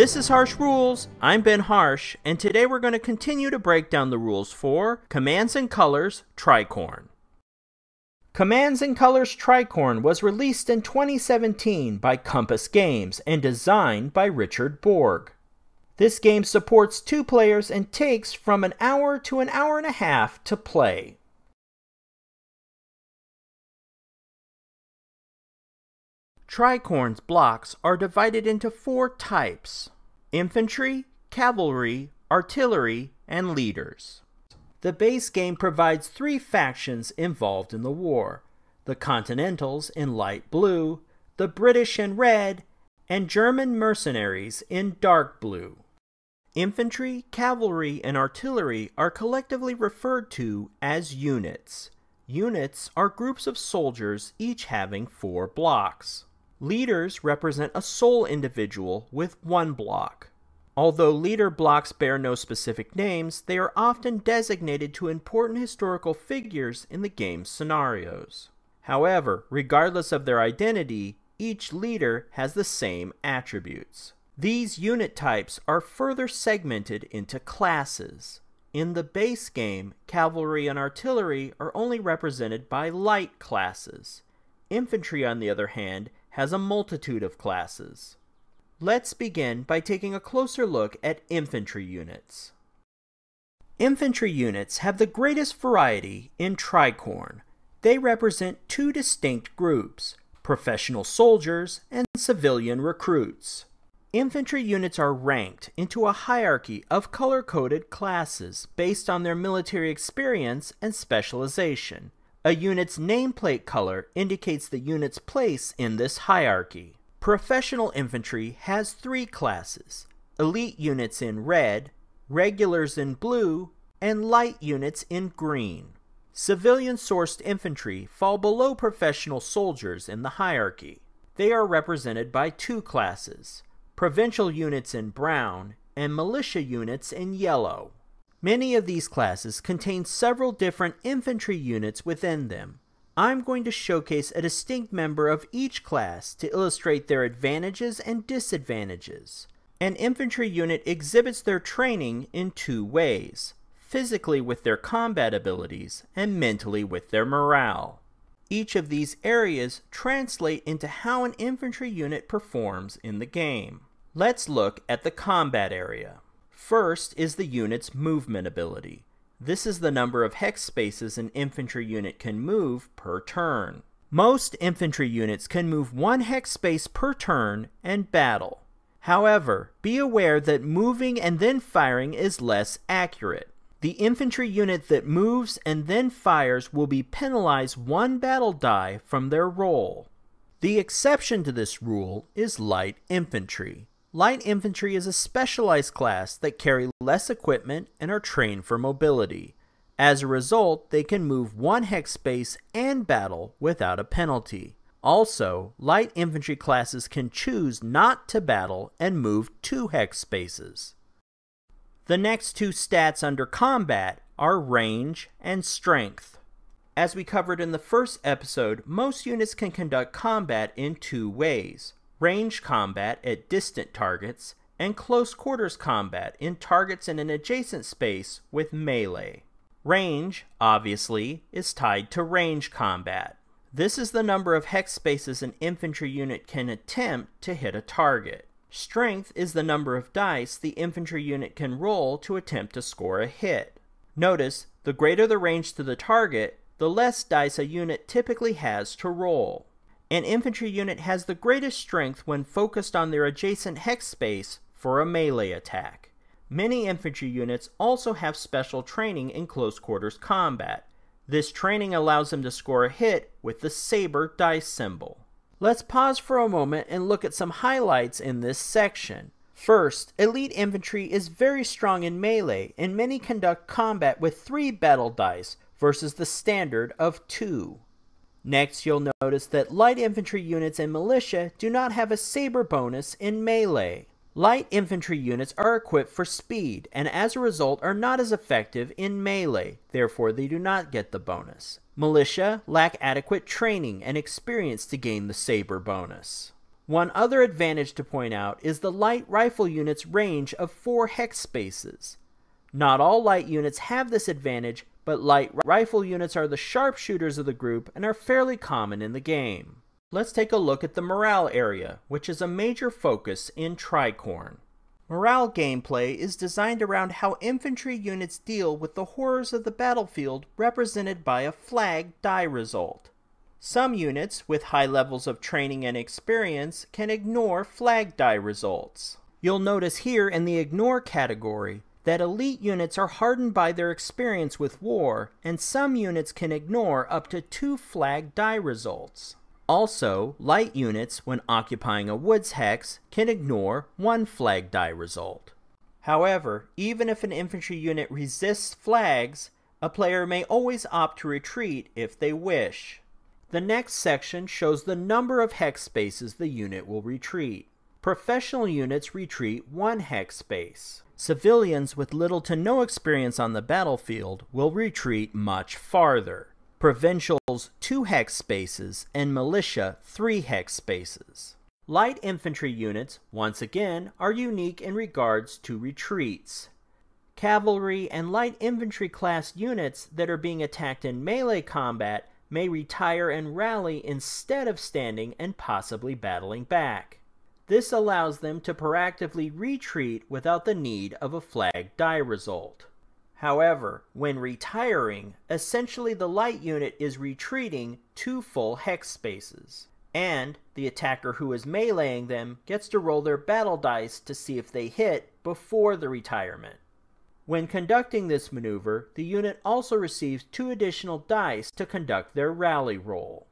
This is Harsh Rules. I'm Ben Harsh, and today we're going to continue to break down the rules for Commands and Colors Tricorne. Commands and Colors Tricorne was released in 2017 by Compass Games and designed by Richard Borg. This game supports two players and takes from an hour to an hour and a half to play. Tricorne's blocks are divided into four types infantry, cavalry, artillery, and leaders. The base game provides three factions involved in the war the Continentals in light blue, the British in red, and German mercenaries in dark blue. Infantry, cavalry, and artillery are collectively referred to as units. Units are groups of soldiers each having four blocks. Leaders represent a sole individual with one block. Although leader blocks bear no specific names, they are often designated to important historical figures in the game's scenarios. However, regardless of their identity, each leader has the same attributes. These unit types are further segmented into classes. In the base game, cavalry and artillery are only represented by light classes. Infantry, on the other hand, has a multitude of classes. Let's begin by taking a closer look at infantry units. Infantry units have the greatest variety in Tricorne. They represent two distinct groups, professional soldiers and civilian recruits. Infantry units are ranked into a hierarchy of color-coded classes based on their military experience and specialization. A unit's nameplate color indicates the unit's place in this hierarchy. Professional infantry has three classes elite units in red, regulars in blue, and light units in green. Civilian sourced infantry fall below professional soldiers in the hierarchy. They are represented by two classes provincial units in brown and militia units in yellow. Many of these classes contain several different infantry units within them. I'm going to showcase a distinct member of each class to illustrate their advantages and disadvantages. An infantry unit exhibits their training in two ways physically with their combat abilities and mentally with their morale. Each of these areas translate into how an infantry unit performs in the game. Let's look at the combat area. First is the unit's movement ability. This is the number of hex spaces an infantry unit can move per turn. Most infantry units can move one hex space per turn and battle. However, be aware that moving and then firing is less accurate. The infantry unit that moves and then fires will be penalized one battle die from their roll. The exception to this rule is light infantry. Light infantry is a specialized class that carry less equipment and are trained for mobility. As a result, they can move one hex space and battle without a penalty. Also, light infantry classes can choose not to battle and move two hex spaces. The next two stats under combat are range and strength. As we covered in the first episode, most units can conduct combat in two ways range combat at distant targets, and close quarters combat in targets in an adjacent space with melee. Range, obviously, is tied to range combat. This is the number of hex spaces an infantry unit can attempt to hit a target. Strength is the number of dice the infantry unit can roll to attempt to score a hit. Notice, the greater the range to the target, the less dice a unit typically has to roll. An infantry unit has the greatest strength when focused on their adjacent hex space for a melee attack. Many infantry units also have special training in close quarters combat. This training allows them to score a hit with the saber dice symbol. Let's pause for a moment and look at some highlights in this section. First, elite infantry is very strong in melee, and many conduct combat with three battle dice versus the standard of two. Next, you'll notice that light infantry units and militia do not have a saber bonus in melee. Light infantry units are equipped for speed, and as a result are not as effective in melee, therefore they do not get the bonus. Militia lack adequate training and experience to gain the saber bonus. One other advantage to point out is the light rifle unit's range of 4 hex spaces. Not all light units have this advantage, but light rifle units are the sharpshooters of the group and are fairly common in the game. Let's take a look at the morale area, which is a major focus in Tricorne. Morale gameplay is designed around how infantry units deal with the horrors of the battlefield represented by a flag die result. Some units with high levels of training and experience can ignore flag die results. You'll notice here in the ignore category that elite units are hardened by their experience with war, and some units can ignore up to two flag die results. Also, light units, when occupying a woods hex, can ignore one flag die result. However, even if an infantry unit resists flags, a player may always opt to retreat if they wish. The next section shows the number of hex spaces the unit will retreat. Professional units retreat one hex space. Civilians with little to no experience on the battlefield will retreat much farther. Provincials 2 hex spaces, and militia 3 hex spaces. Light infantry units, once again, are unique in regards to retreats. Cavalry and light infantry class units that are being attacked in melee combat may retire and rally instead of standing and possibly battling back. This allows them to proactively retreat without the need of a flag die result. However, when retiring, essentially the light unit is retreating two full hex spaces, and the attacker who is meleeing them gets to roll their battle dice to see if they hit before the retirement. When conducting this maneuver, the unit also receives two additional dice to conduct their rally roll.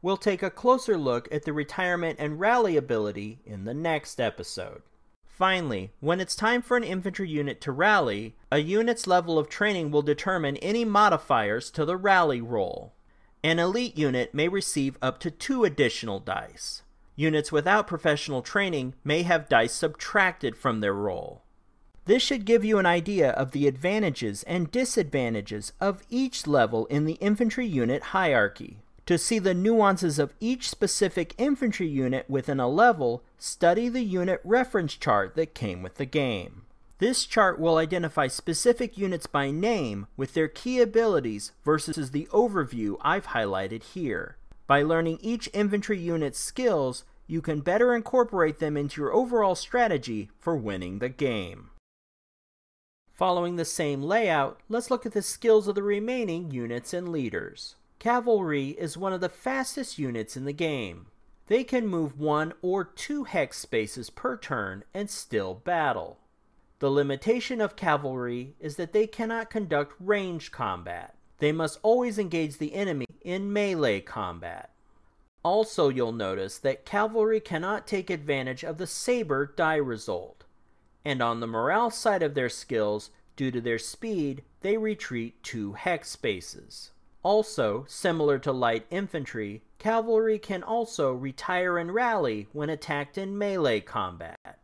We'll take a closer look at the retirement and rally ability in the next episode. Finally, when it's time for an infantry unit to rally, a unit's level of training will determine any modifiers to the rally roll. An elite unit may receive up to two additional dice. Units without professional training may have dice subtracted from their roll. This should give you an idea of the advantages and disadvantages of each level in the infantry unit hierarchy. To see the nuances of each specific infantry unit within a level, study the unit reference chart that came with the game. This chart will identify specific units by name with their key abilities versus the overview I've highlighted here. By learning each infantry unit's skills, you can better incorporate them into your overall strategy for winning the game. Following the same layout, let's look at the skills of the remaining units and leaders. Cavalry is one of the fastest units in the game. They can move one or two hex spaces per turn and still battle. The limitation of cavalry is that they cannot conduct ranged combat. They must always engage the enemy in melee combat. Also, you'll notice that cavalry cannot take advantage of the saber die result. And on the morale side of their skills, due to their speed, they retreat two hex spaces. Also, similar to light infantry, cavalry can also retire and rally when attacked in melee combat.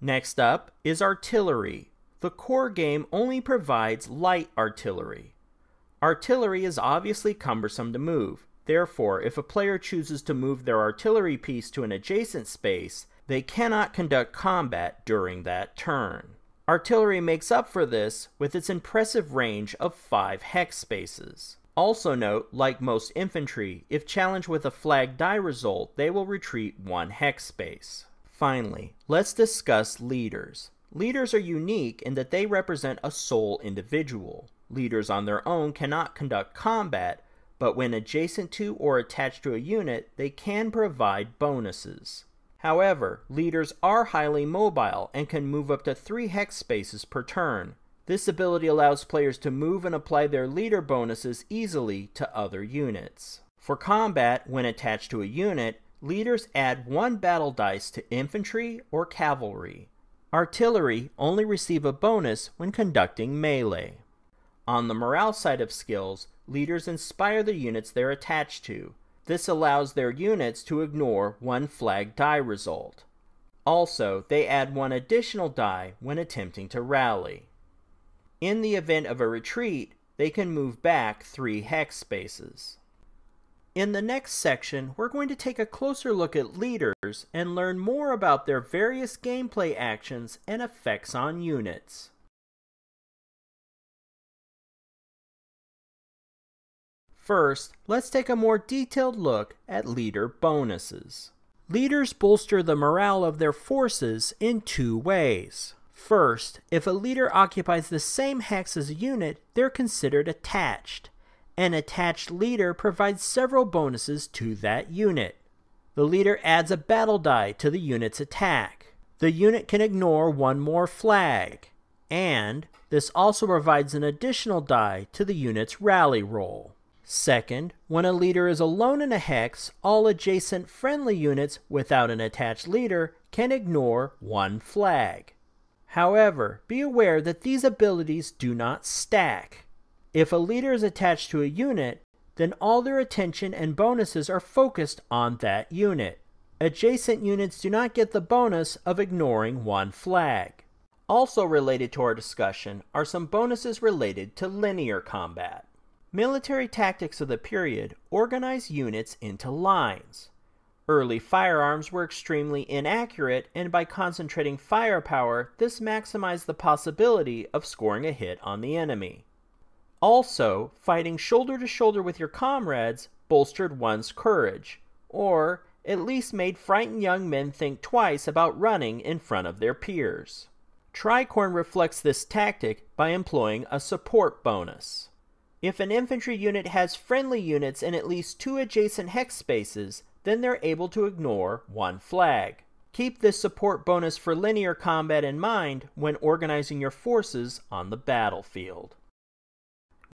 Next up is artillery. The core game only provides light artillery. Artillery is obviously cumbersome to move. Therefore, if a player chooses to move their artillery piece to an adjacent space, they cannot conduct combat during that turn. Artillery makes up for this with its impressive range of 5 hex spaces. Also note, like most infantry, if challenged with a flag die result, they will retreat one hex space. Finally, let's discuss leaders. Leaders are unique in that they represent a sole individual. Leaders on their own cannot conduct combat, but when adjacent to or attached to a unit, they can provide bonuses. However, leaders are highly mobile and can move up to 3 hex spaces per turn, this ability allows players to move and apply their leader bonuses easily to other units. For combat, when attached to a unit, leaders add one battle dice to infantry or cavalry. Artillery only receive a bonus when conducting melee. On the morale side of skills, leaders inspire the units they're attached to. This allows their units to ignore one flag die result. Also, they add one additional die when attempting to rally. In the event of a retreat, they can move back three hex spaces. In the next section, we're going to take a closer look at leaders and learn more about their various gameplay actions and effects on units. First, let's take a more detailed look at leader bonuses. Leaders bolster the morale of their forces in two ways. First, if a leader occupies the same hex as a unit, they're considered attached. An attached leader provides several bonuses to that unit. The leader adds a battle die to the unit's attack. The unit can ignore one more flag. And this also provides an additional die to the unit's rally roll. Second, when a leader is alone in a hex, all adjacent friendly units without an attached leader can ignore one flag. However, be aware that these abilities do not stack. If a leader is attached to a unit, then all their attention and bonuses are focused on that unit. Adjacent units do not get the bonus of ignoring one flag. Also related to our discussion are some bonuses related to linear combat. Military tactics of the period organized units into lines. Early firearms were extremely inaccurate, and by concentrating firepower, this maximized the possibility of scoring a hit on the enemy. Also, fighting shoulder to shoulder with your comrades bolstered one's courage, or at least made frightened young men think twice about running in front of their peers. Tricorne reflects this tactic by employing a support bonus. If an infantry unit has friendly units in at least two adjacent hex spaces, then they're able to ignore one flag. Keep this support bonus for linear combat in mind when organizing your forces on the battlefield.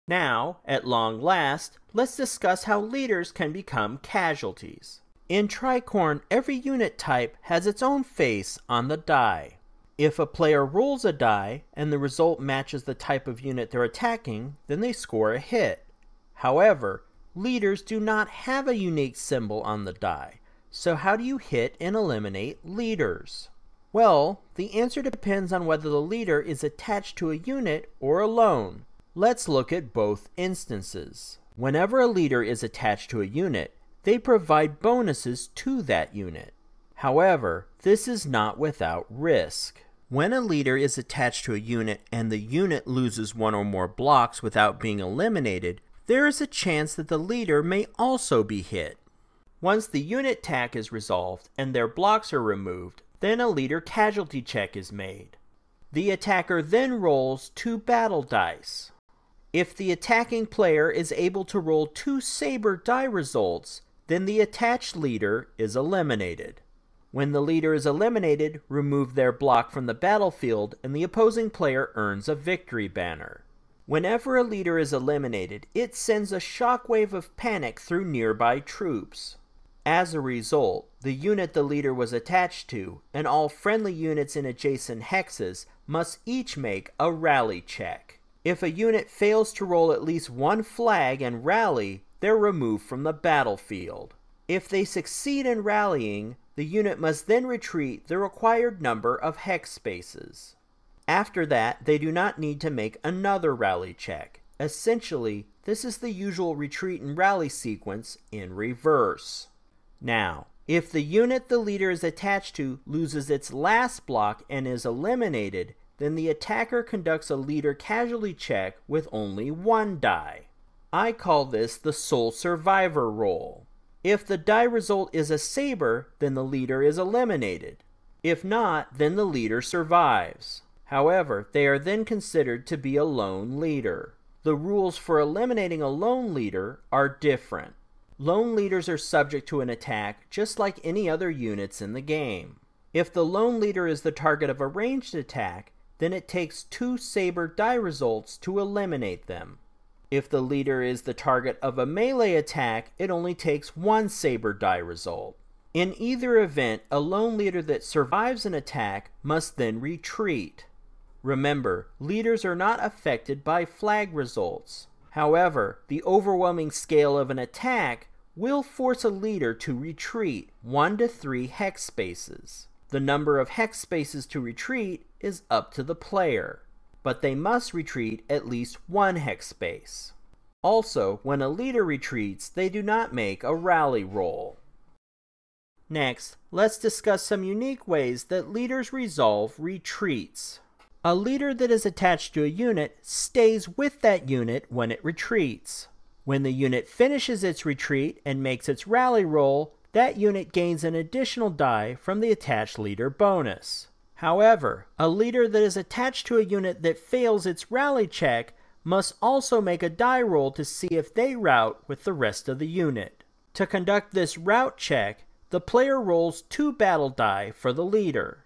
Now, at long last, let's discuss how leaders can become casualties. In Tricorne, every unit type has its own face on the die. If a player rolls a die and the result matches the type of unit they're attacking, then they score a hit. However, leaders do not have a unique symbol on the die. So how do you hit and eliminate leaders? Well, the answer depends on whether the leader is attached to a unit or alone. Let's look at both instances. Whenever a leader is attached to a unit, they provide bonuses to that unit. However, this is not without risk. When a leader is attached to a unit and the unit loses one or more blocks without being eliminated, there is a chance that the leader may also be hit. Once the unit tack is resolved and their blocks are removed, then a leader casualty check is made. The attacker then rolls two battle dice. If the attacking player is able to roll two saber die results, then the attached leader is eliminated. When the leader is eliminated, remove their block from the battlefield and the opposing player earns a victory banner. Whenever a leader is eliminated, it sends a shockwave of panic through nearby troops. As a result, the unit the leader was attached to and all friendly units in adjacent hexes must each make a rally check. If a unit fails to roll at least one flag and rally, they're removed from the battlefield. If they succeed in rallying, the unit must then retreat the required number of hex spaces. After that, they do not need to make another rally check. Essentially, this is the usual retreat and rally sequence in reverse. Now, if the unit the leader is attached to loses its last block and is eliminated, then the attacker conducts a leader casualty check with only one die. I call this the sole survivor roll. If the die result is a saber, then the leader is eliminated. If not, then the leader survives. However, they are then considered to be a lone leader. The rules for eliminating a lone leader are different. Lone leaders are subject to an attack just like any other units in the game. If the lone leader is the target of a ranged attack, then it takes two saber die results to eliminate them. If the leader is the target of a melee attack, it only takes one saber die result. In either event, a lone leader that survives an attack must then retreat. Remember, leaders are not affected by flag results. However, the overwhelming scale of an attack will force a leader to retreat 1 to 3 hex spaces. The number of hex spaces to retreat is up to the player, but they must retreat at least one hex space. Also, when a leader retreats, they do not make a rally roll. Next, let's discuss some unique ways that leaders resolve retreats. A leader that is attached to a unit stays with that unit when it retreats. When the unit finishes its retreat and makes its rally roll, that unit gains an additional die from the attached leader bonus. However, a leader that is attached to a unit that fails its rally check must also make a die roll to see if they rout with the rest of the unit. To conduct this rout check, the player rolls two battle die for the leader.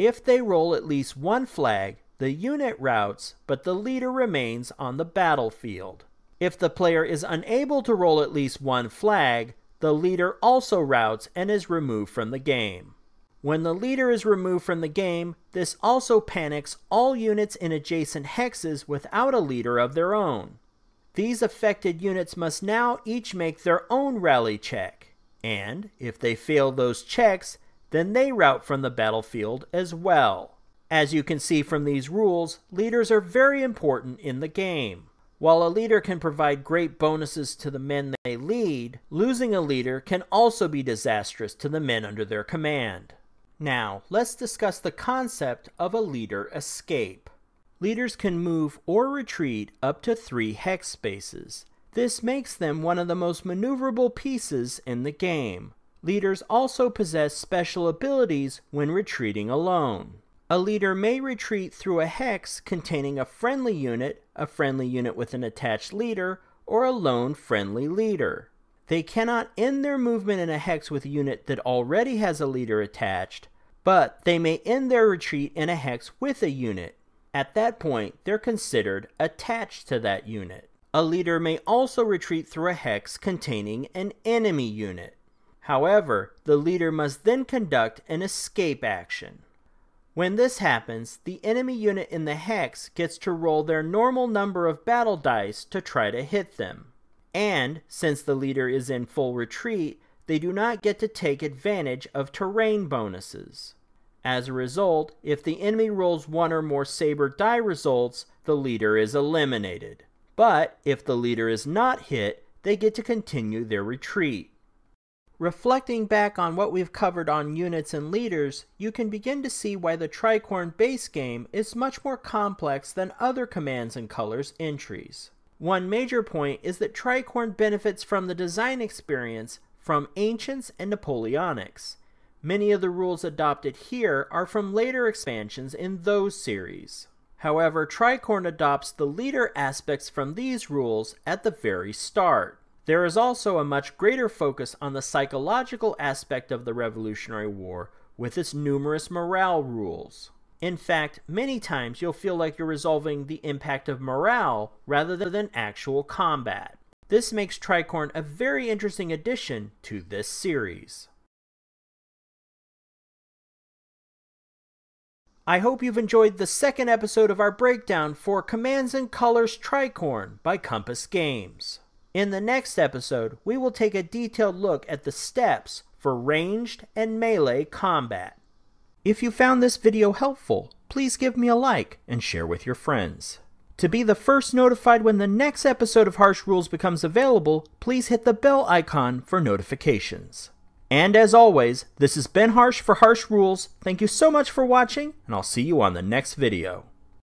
If they roll at least one flag, the unit routs, but the leader remains on the battlefield. If the player is unable to roll at least one flag, the leader also routs and is removed from the game. When the leader is removed from the game, this also panics all units in adjacent hexes without a leader of their own. These affected units must now each make their own rally check, and if they fail those checks, then they rout from the battlefield as well. As you can see from these rules, leaders are very important in the game. While a leader can provide great bonuses to the men they lead, losing a leader can also be disastrous to the men under their command. Now, let's discuss the concept of a leader escape. Leaders can move or retreat up to three hex spaces. This makes them one of the most maneuverable pieces in the game. Leaders also possess special abilities when retreating alone. A leader may retreat through a hex containing a friendly unit, a friendly unit with an attached leader, or a lone friendly leader. They cannot end their movement in a hex with a unit that already has a leader attached, but they may end their retreat in a hex with a unit. At that point, they're considered attached to that unit. A leader may also retreat through a hex containing an enemy unit. However, the leader must then conduct an escape action. When this happens, the enemy unit in the hex gets to roll their normal number of battle dice to try to hit them. And, since the leader is in full retreat, they do not get to take advantage of terrain bonuses. As a result, if the enemy rolls one or more saber die results, the leader is eliminated. But if the leader is not hit, they get to continue their retreat. Reflecting back on what we've covered on units and leaders, you can begin to see why the Tricorne base game is much more complex than other Commands and Colors entries. One major point is that Tricorne benefits from the design experience from Ancients and Napoleonics. Many of the rules adopted here are from later expansions in those series. However, Tricorne adopts the leader aspects from these rules at the very start. There is also a much greater focus on the psychological aspect of the Revolutionary War with its numerous morale rules. In fact, many times you'll feel like you're resolving the impact of morale rather than actual combat. This makes Tricorne a very interesting addition to this series. I hope you've enjoyed the second episode of our breakdown for Commands and Colors Tricorne by Compass Games. In the next episode, we will take a detailed look at the steps for ranged and melee combat. If you found this video helpful, please give me a like and share with your friends. To be the first notified when the next episode of Harsh Rules becomes available, please hit the bell icon for notifications. And as always, this has been Harsh for Harsh Rules. Thank you so much for watching, and I'll see you on the next video.